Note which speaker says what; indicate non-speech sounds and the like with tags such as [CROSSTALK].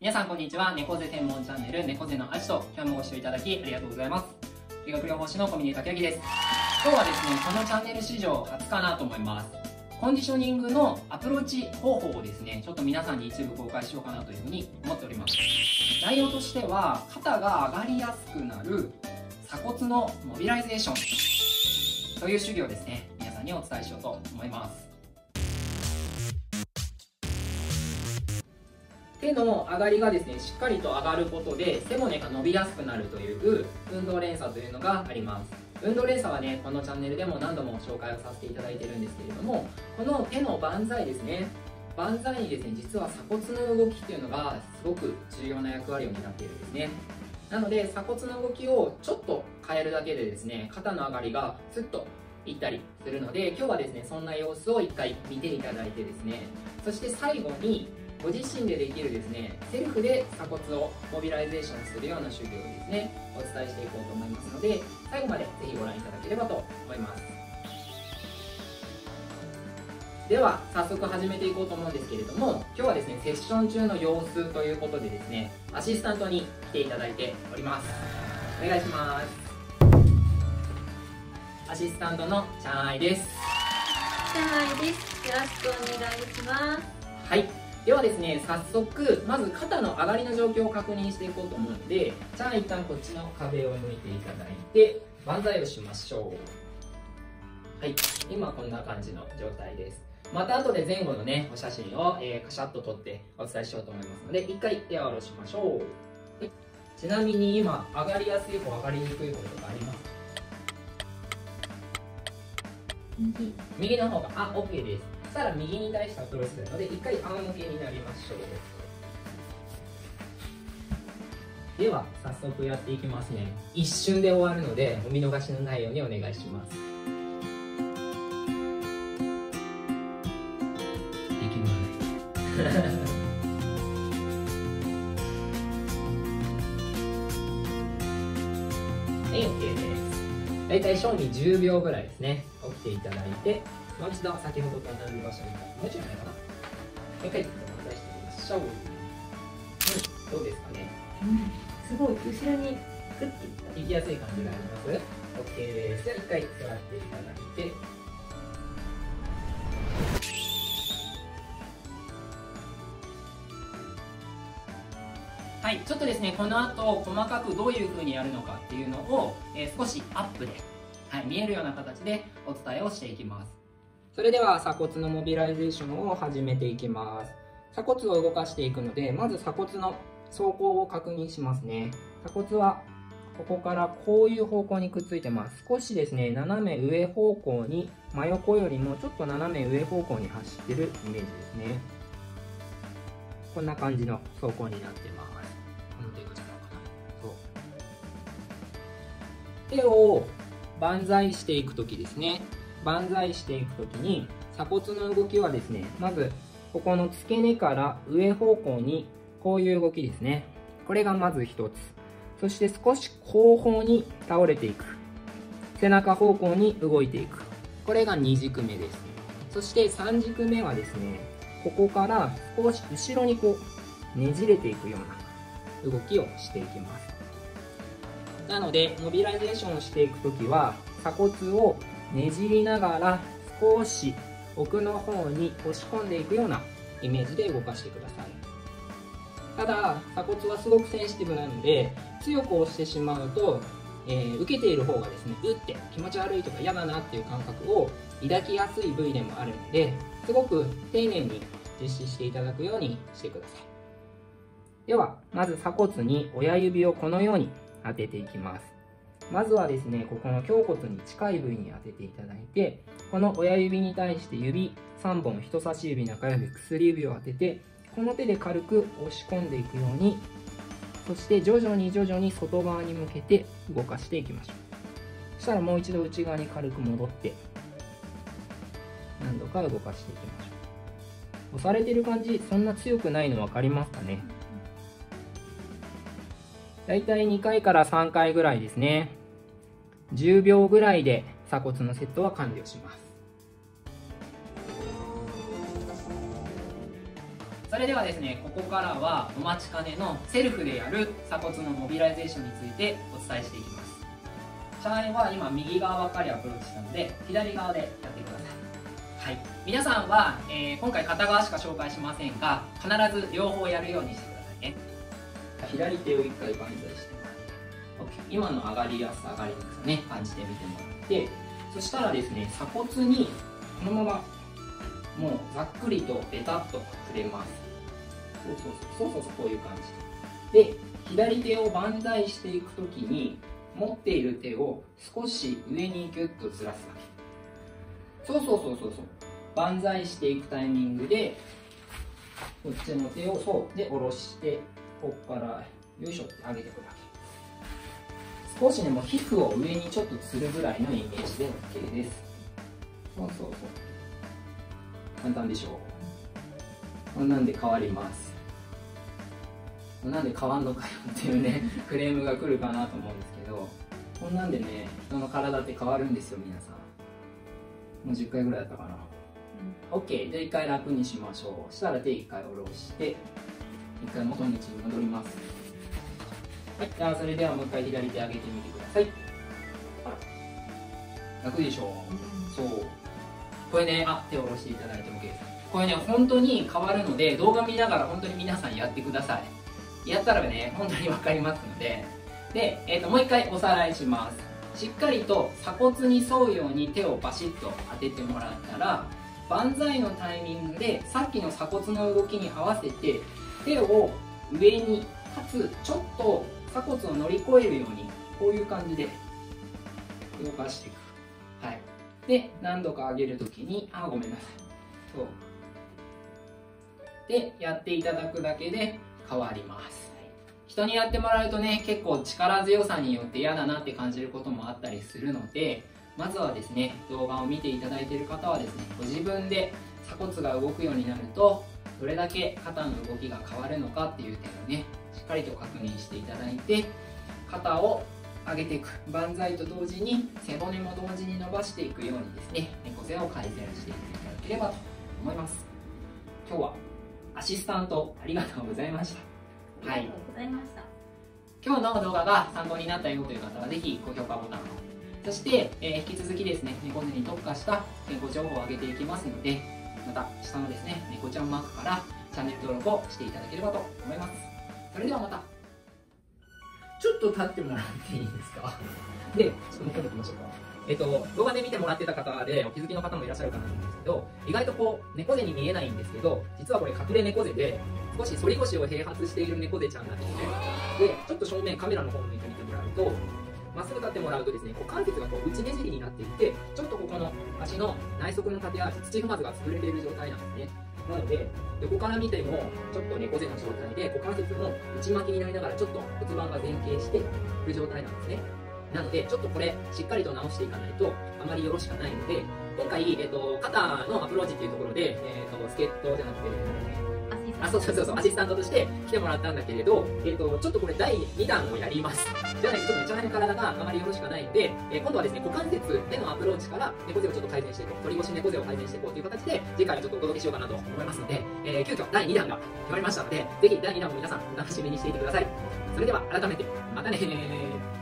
Speaker 1: 皆さんこんにちは。猫背専門チャンネル猫背のアジト今日もご視聴いただきありがとうございます。理学療法士の小峰武明です。今日はですねこのチャンネル史上初かなと思います。コンディショニングのアプローチ方法をですねちょっと皆さんに一部公開しようかなというふうに思っております。内容としては肩が上がりやすくなる鎖骨のモビライゼーションという手技をですね皆さんにお伝えしようと思います。手の上がりがですねしっかりと上がることで背骨が伸びやすくなるという運動連鎖というのがあります。運動連鎖はねこのチャンネルでも何度も紹介をさせていただいてるんですけれどもこの手の万歳ですね。万歳にですね実は鎖骨の動きっていうのがすごく重要な役割を担っているんですね。なので鎖骨の動きをちょっと変えるだけでですね肩の上がりがスッといったりするので今日はですねそんな様子を一回見ていただいてですねそして最後にご自身でできるですねセルフで鎖骨をモビライゼーションするような手技をですねお伝えしていこうと思いますので最後までぜひご覧いただければと思います。では早速始めていこうと思うんですけれども今日はですねセッション中の様子ということでですねアシスタントに来ていただいております。お願いします。アシスタントのチャンアイです。
Speaker 2: チャンアイです。よろしくお願いします。
Speaker 1: はいではですね早速まず肩の上がりの状況を確認していこうと思うのでじゃあ一旦こっちの壁を向いていただいて万歳をしましょう。はい今こんな感じの状態です。また後で前後のねお写真を、えー、カシャッと撮ってお伝えしようと思いますので一回手を下ろしましょう、はい、ちなみに今上がりやすい方上がりにくい方とかあります右の方があ OK ですしたら右に対してアプローチするので一回仰向けになりましょう。では早速やっていきますね。一瞬で終わるのでお見逃しのないようにお願いします。できないはい OK です。大体小に10秒ぐらいですね。起きていただいて。もう一度先ほどと同じ場所にもういかなもう一回戻してみましょう、うん、どうですかね、
Speaker 2: うん、すごい後ろにグッて
Speaker 1: いきやすい感じがあります。OK です。じゃあ一回座っていただいて。はい、ちょっとですね、この後細かくどういう風にやるのかっていうのを、えー、少しアップで、はい、見えるような形でお伝えをしていきます。それでは鎖骨のモビライゼーションを始めていきます。鎖骨を動かしていくのでまず鎖骨の走行を確認しますね。鎖骨はここからこういう方向にくっついてます。少しですね斜め上方向に真横よりもちょっと斜め上方向に走ってるイメージですね。こんな感じの走行になってます。この手が違うかなそう。手を万歳していく時ですね。万歳していく時に鎖骨の動きはですねまずここの付け根から上方向にこういう動きですね。これがまず1つ。そして少し後方に倒れていく。背中方向に動いていく。これが2軸目です。そして3軸目はですねここから少し後ろにこうねじれていくような動きをしていきます。なのでモビライゼーションをしていく時は鎖骨をねじりながら少し奥の方に押し込んでいくようなイメージで動かしてください。ただ鎖骨はすごくセンシティブなので強く押してしまうと、えー、受けている方がですねうって気持ち悪いとか嫌だなっていう感覚を抱きやすい部位でもあるのですごく丁寧に実施していただくようにしてください。ではまず鎖骨に親指をこのように当てていきます。まずはですね、ここの胸骨に近い部位に当てていただいて、この親指に対して指3本、人差し指、中指、薬指を当てて、この手で軽く押し込んでいくように、そして徐々に徐々に外側に向けて動かしていきましょう。そしたらもう一度内側に軽く戻って、何度か動かしていきましょう。押されてる感じ、そんな強くないの分かりますかね？だいたい2回から3回ぐらいですね。10秒ぐらいで鎖骨のセットは完了します。それではですねここからはお待ちかねのセルフでやる鎖骨のモビライゼーションについてお伝えしていきます。チャーレは今右側ばっかりアプローチしたので左側でやってください。はい。皆さんは、えー今回片側しか紹介しませんが必ず両方やるようにしてくださいね。左手を一回万歳してもらって。今の上がりやすさ上がりにくさね感じてみてもらってそしたらですね鎖骨にこのままもうざっくりとベタっと触れます。そうそうそうそうそうそうこういう感じ。で左手を万歳していくときに持っている手を少し上にギュッとずらすだけ。そうそうそうそうそう。万歳していくタイミングでこっちの手をそうで下ろしてここからよいしょって上げてくだけ。少しねもう皮膚を上にちょっとつるぐらいのイメージで OK です。そうそうそう。簡単でしょう。こんなんで変わります。なんで変わんのかよっていうね [LAUGHS] クレームが来るかなと思うんですけど。こんなんでね人の体って変わるんですよ皆さん。もう10回ぐらいやったかな、OK で1回楽にしましょう。そしたら手1回下ろして1回元の位置に戻りますはいじゃあそれではもう一回左手上げてみてください。楽でしょう。そう。これねあ手を下ろしていただいても OK です。これね本当に変わるので動画見ながら本当に皆さんやってください。やったらね本当に分かりますので。で、えー、ともう一回おさらいします。しっかりと鎖骨に沿うように手をバシッと当ててもらったら万歳のタイミングでさっきの鎖骨の動きに合わせて手を上にかつちょっと鎖骨を乗り越えるようにこういう感じで動かしていく。はい。で何度か上げるときにあごめんなさい。そう。でやっていただくだけで変わります。人にやってもらうとね結構力強さによって嫌だなって感じることもあったりするのでまずはですね動画を見ていただいている方はですねご自分で鎖骨が動くようになるとどれだけ肩の動きが変わるのかっていう点をねっかりと確認していただいて肩を上げていく。万歳と同時に背骨も同時に伸ばしていくようにですね猫背を改善していっていただければと思います。今日はアシスタントありがとうございました。はい。
Speaker 2: ありがとうございました。
Speaker 1: 今日の動画が参考になったよという方はぜひ高評価ボタンを。そして、えー引き続きですね猫背に特化した健康情報を上げていきますのでまた下のですね猫ちゃんマークからチャンネル登録をしていただければと思いますそれではまた。ちょっと立ってもらっていいですか？[LAUGHS] でちょっともう一回行きましょうか。えっと、動画で見てもらってた方でお気づきの方もいらっしゃるかなと思うんですけど意外とこう猫背に見えないんですけど実はこれ隠れ猫背で少し反り腰を併発している猫背ちゃんなんですねでちょっと正面カメラの方を向いてみてもらうとまっすぐ立ってもらうとですね股関節がこう内ねじりになっていてちょっとここの足の内側の縦や土踏まずが潰れている状態なんですね。なので横から見てもちょっと猫背の状態で股関節も内巻きになりながらちょっと骨盤が前傾している状態なんですね。なのでちょっとこれしっかりと直していかないとあまりよろしくないので今回、えっと肩のアプローチっていうところで、えっと助っ人じゃなくてあそうそうそうそうアシスタントとして来てもらったんだけれど、えっとちょっとこれ第2弾をやります。じゃないとちょっとねチャンネルの体があまりよろしくないので、えー今度はですね股関節でのアプローチから猫背をちょっと改善していこう取り腰猫背を改善していこうという形で次回はちょっとお届けしようかなと思いますので、えー急遽第2弾が決まりましたのでぜひ第2弾も皆さんお楽しみにしていてください。それでは改めてまたねー。